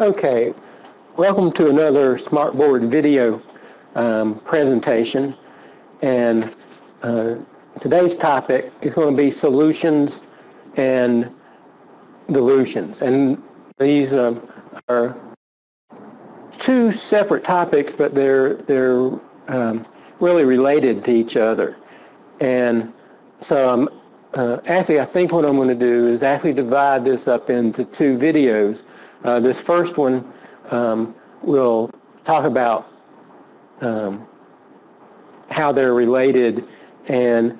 Okay, welcome to another Smartboard video um, presentation. And uh, today's topic is going to be solutions and dilutions. And these um, are two separate topics, but they're, they're um, really related to each other. And so I'm uh, actually, I think what I'm going to do is actually divide this up into two videos. Uh, this first one um, will talk about um, how they're related and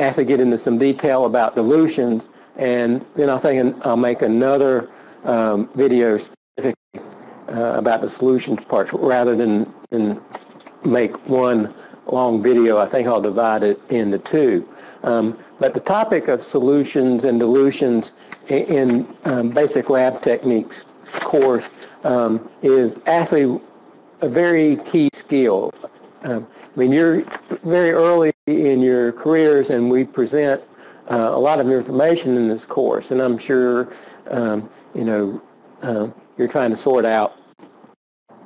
actually get into some detail about dilutions. And then I think I'll make another um, video specifically uh, about the solutions part rather than, than make one long video. I think I'll divide it into two. Um, but the topic of solutions and dilutions in, in um, basic lab techniques course um, is actually a very key skill. Um, I mean, you're very early in your careers, and we present uh, a lot of information in this course, and I'm sure, um, you know, uh, you're trying to sort out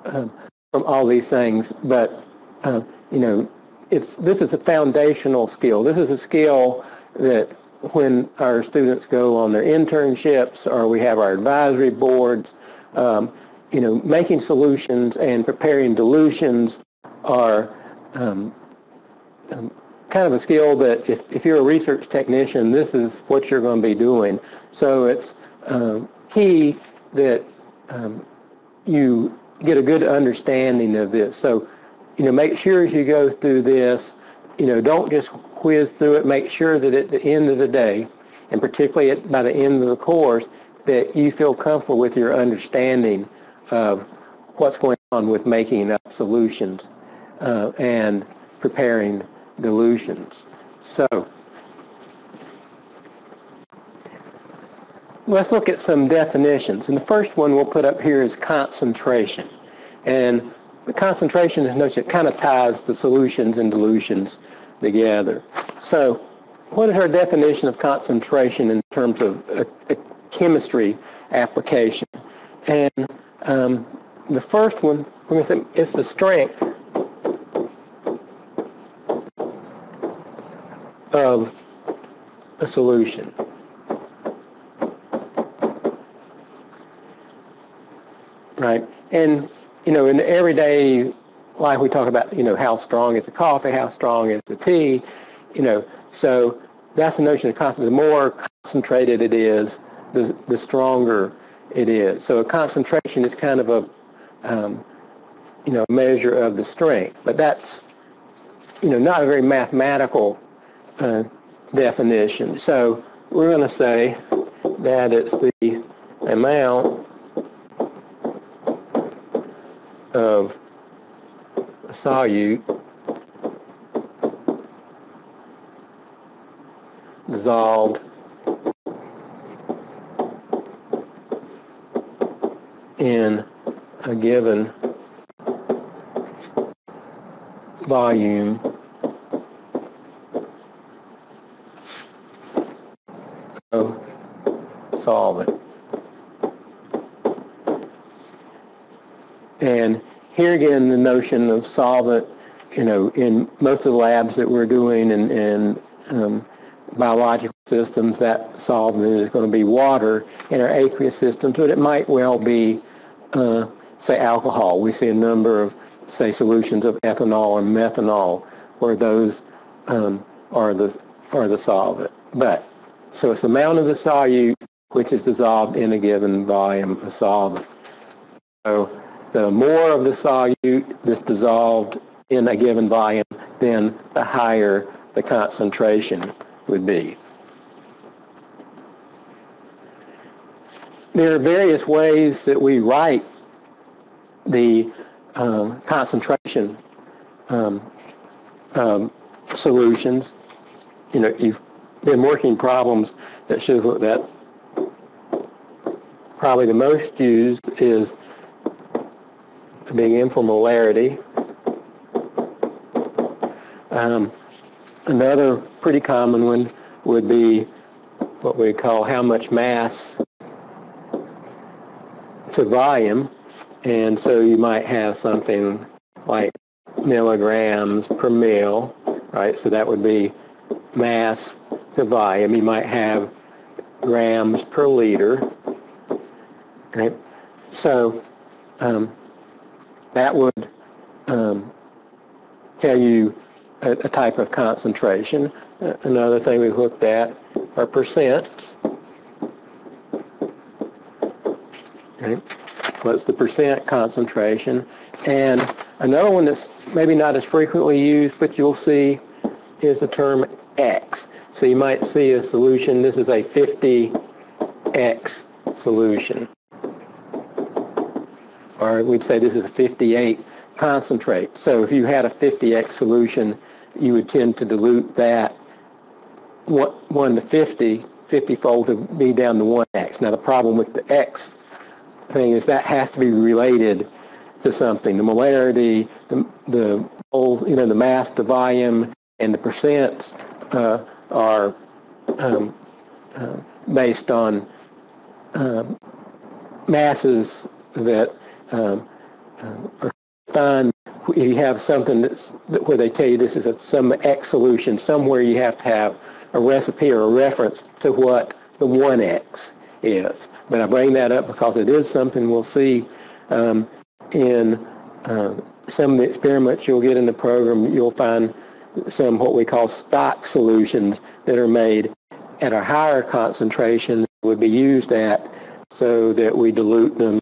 um, from all these things, but, uh, you know, it's, this is a foundational skill. This is a skill that when our students go on their internships or we have our advisory boards, um, you know, making solutions and preparing dilutions are um, um, kind of a skill that if, if you're a research technician, this is what you're going to be doing. So it's um, key that um, you get a good understanding of this. So you know, make sure as you go through this, you know, don't just whiz through it. Make sure that at the end of the day, and particularly at, by the end of the course, that you feel comfortable with your understanding of what's going on with making up solutions uh, and preparing dilutions. So let's look at some definitions. And the first one we'll put up here is concentration. And the concentration is notion it kind of ties the solutions and dilutions together. So what is our definition of concentration in terms of a, a chemistry application? And um, the first one, we're going to say it's the strength of a solution. Right? And you know, in everyday life, we talk about, you know, how strong is the coffee, how strong is the tea, you know. So that's the notion of concentration. The more concentrated it is, the, the stronger it is. So a concentration is kind of a, um, you know, measure of the strength. But that's, you know, not a very mathematical uh, definition. So we're going to say that it's the amount of solute dissolved. In a given volume. Of solvent. And here again, the notion of solvent, you know, in most of the labs that we're doing in, in um, biological systems, that solvent is going to be water in our aqueous systems, but it might well be, uh, say, alcohol. We see a number of, say, solutions of ethanol or methanol where those um, are the are the solvent. But so it's the amount of the solute which is dissolved in a given volume of solvent. So the more of the solute that's dissolved in a given volume, then the higher the concentration would be. There are various ways that we write the um, concentration um, um, solutions. You know, you've been working problems that show that probably the most used is being inflamolarity. Um, another pretty common one would be what we call how much mass to volume, and so you might have something like milligrams per mil, right? So that would be mass to volume. You might have grams per liter, right? So um, that would um, tell you a, a, type of concentration. Uh, another thing we looked at are percents. Okay. What's the percent concentration? And another one that's maybe not as frequently used, but you'll see, is the term X. So you might see a solution, this is a 50X solution. Or we'd say this is a 58 concentrate. So if you had a 50X solution, you would tend to dilute that 1 to 50, 50-fold to be down to 1X. Now the problem with the X thing is that has to be related to something. The molarity, the, the whole, you know, the mass, the volume, and the percents uh, are um, uh, based on um, masses that um, uh, are fine. If you have something that's where they tell you this is a, some X solution, somewhere you have to have a recipe or a reference to what the 1X is. But I bring that up because it is something we'll see um, in uh, some of the experiments you'll get in the program. You'll find some what we call stock solutions that are made at a higher concentration would be used at so that we dilute them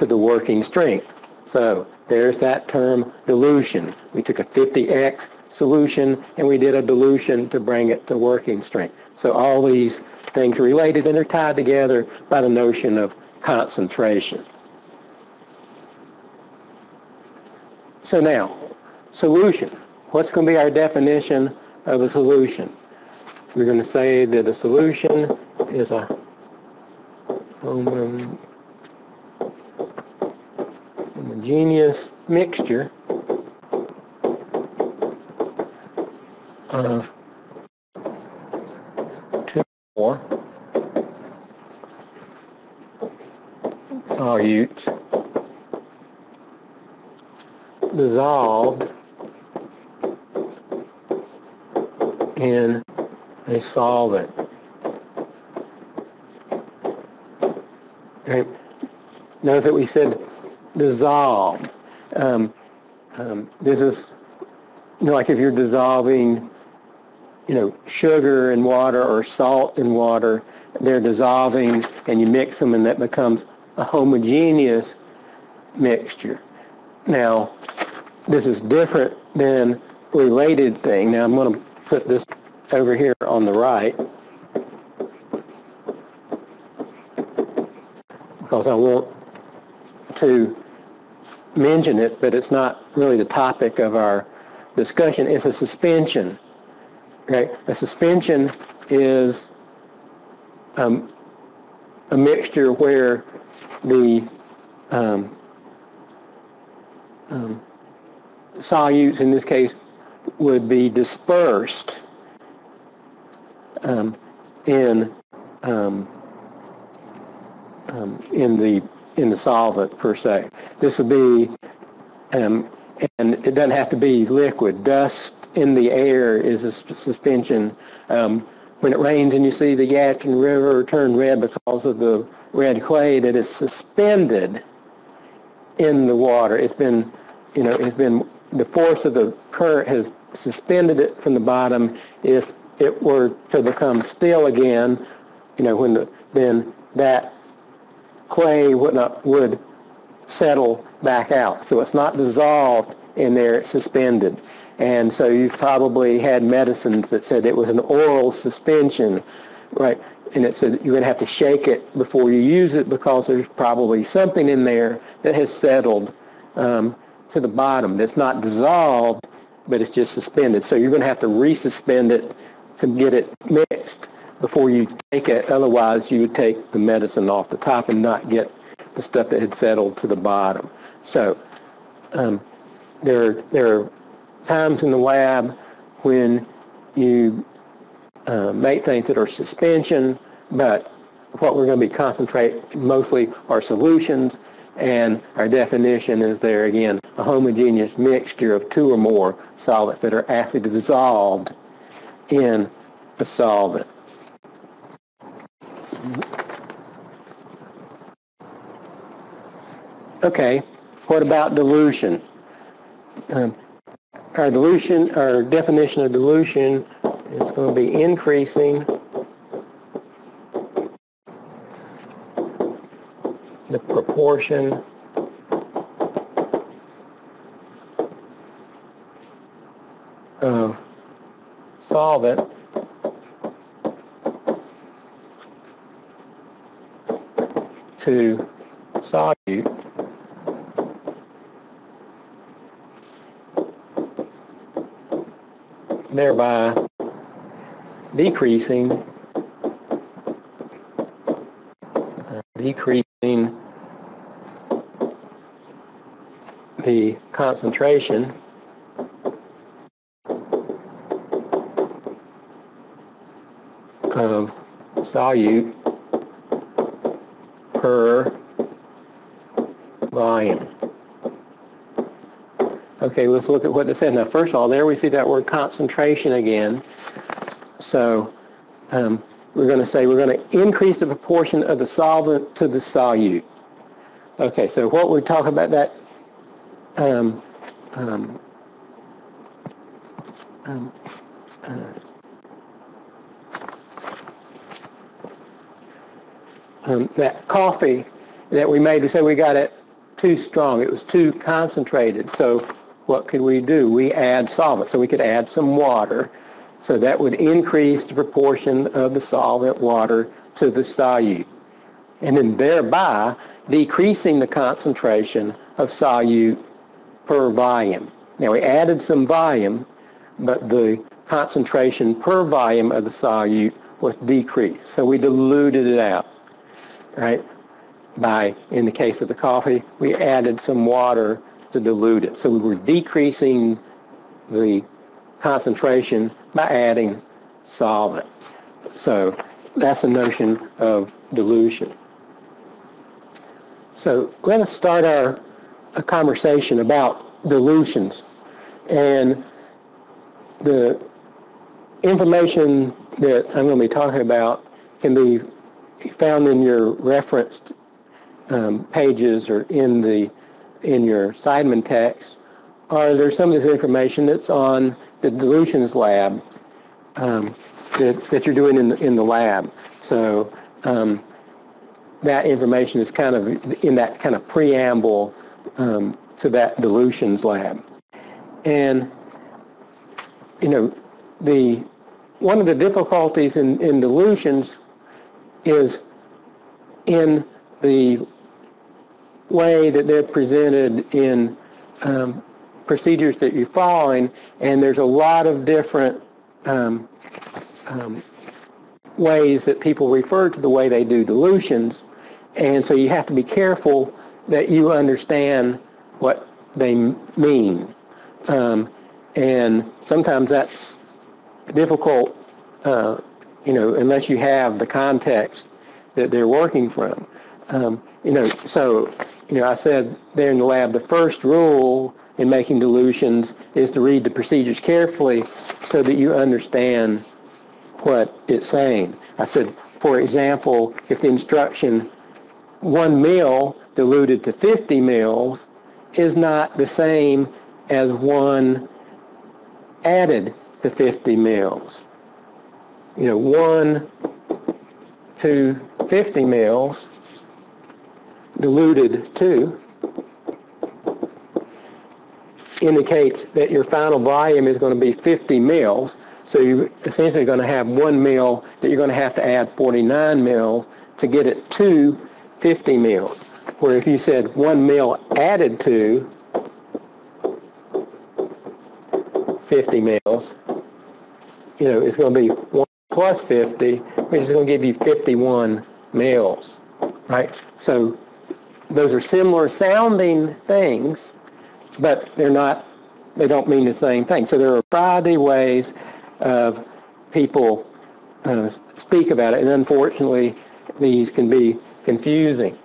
to the working strength. So there's that term dilution. We took a 50x solution and we did a dilution to bring it to working strength. So all these things are related and they're tied together by the notion of concentration. So now, solution. What's going to be our definition of a solution? We're going to say that a solution is a homogeneous mixture of two or more solutes dissolved in a solvent. Okay. Notice that we said dissolved. Um, um, this is you know, like if you're dissolving, you know, sugar in water or salt in water, they're dissolving and you mix them and that becomes a homogeneous mixture. Now, this is different than related thing. Now I'm going to put this over here on the right because I want to mention it, but it's not really the topic of our discussion. It's a suspension. Okay? A suspension is um, a mixture where the um, um, solutes, in this case, would be dispersed um, in um, um, in the in the solvent per se. This would be, um, and it doesn't have to be liquid. Dust in the air is a suspension. Um, when it rains and you see the Yadkin River turn red because of the red clay that is suspended in the water. It's been, you know, it's been the force of the current has suspended it from the bottom. If it were to become still again, you know, when the, then that clay would not would settle back out. So it's not dissolved in there, it's suspended. And so you've probably had medicines that said it was an oral suspension, right? And it said you're going to have to shake it before you use it because there's probably something in there that has settled um, to the bottom that's not dissolved, but it's just suspended. So you're going to have to resuspend it to get it mixed before you take it. Otherwise, you would take the medicine off the top and not get the stuff that had settled to the bottom. So um, there, there are times in the lab when you uh, make things that are suspension, but what we're going to be concentrating mostly are solutions, and our definition is there again, a homogeneous mixture of two or more solvents that are actually dissolved in a solvent. Okay, what about dilution? Um, our dilution, our definition of dilution is going to be increasing the proportion of solvent to solute thereby decreasing decreasing the concentration of solute per volume. Okay, let's look at what it said. Now, first of all, there we see that word concentration again. So um, we're going to say we're going to increase the proportion of the solvent to the solute. Okay, so what we're talking about that um, um, um, uh, um, that coffee that we made, we said we got it too strong. It was too concentrated. So what could we do? We add solvent. So we could add some water. So that would increase the proportion of the solvent water to the solute. And then thereby decreasing the concentration of solute per volume. Now we added some volume, but the concentration per volume of the solute was decreased. So we diluted it out, right? By, in the case of the coffee, we added some water to dilute it. So we were decreasing the concentration by adding solvent. So that's the notion of dilution. So let us start our a conversation about dilutions. And the information that I'm going to be talking about can be found in your referenced um, pages or in the in your Seidman text, or there's some of this information that's on the dilutions lab um, that, that you're doing in the, in the lab. So um, that information is kind of in that kind of preamble um, to that dilutions lab. And, you know, the, one of the difficulties in, in dilutions is in the way that they're presented in um, procedures that you're following, and there's a lot of different um, um, ways that people refer to the way they do dilutions, and so you have to be careful that you understand what they mean. Um, and sometimes that's difficult, uh, you know, unless you have the context that they're working from. Um, you know, so, you know, I said there in the lab, the first rule in making dilutions is to read the procedures carefully so that you understand what it's saying. I said, for example, if the instruction one mil diluted to 50 mils is not the same as one added to 50 mils. You know, 1 to 50 mils diluted to indicates that your final volume is going to be 50 mils. So you're essentially going to have one mil that you're going to have to add 49 mils to get it to 50 mils. Where if you said one mil added to 50 mils, you know, it's going to be 1 plus 50, which is going to give you 51 mils, right? So those are similar sounding things, but they're not, they don't mean the same thing. So there are a variety of ways of people uh, speak about it, and unfortunately, these can be confusing.